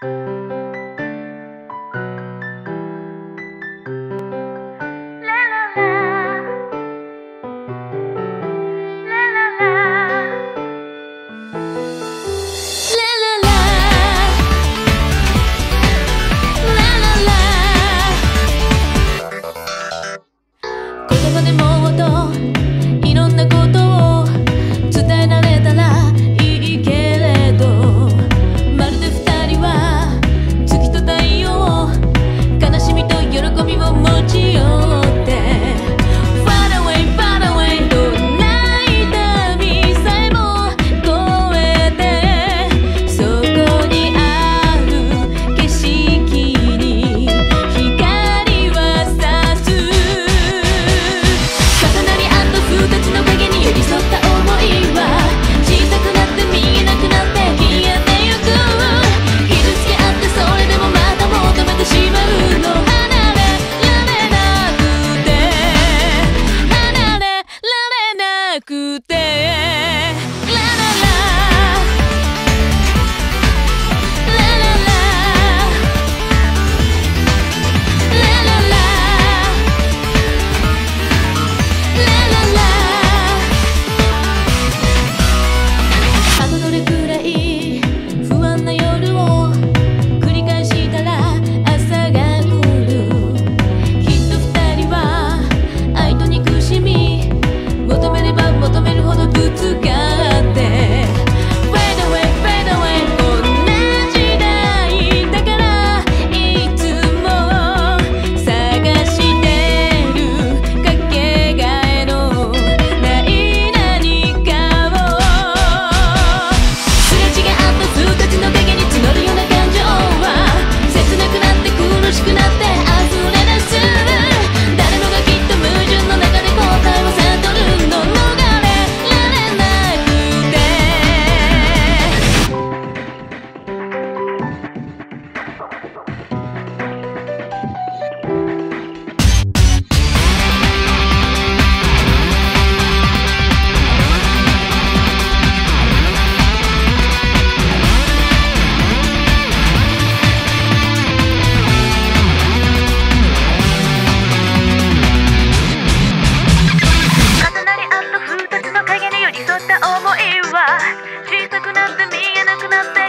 Música くてった思いは小さくなって見えなくなって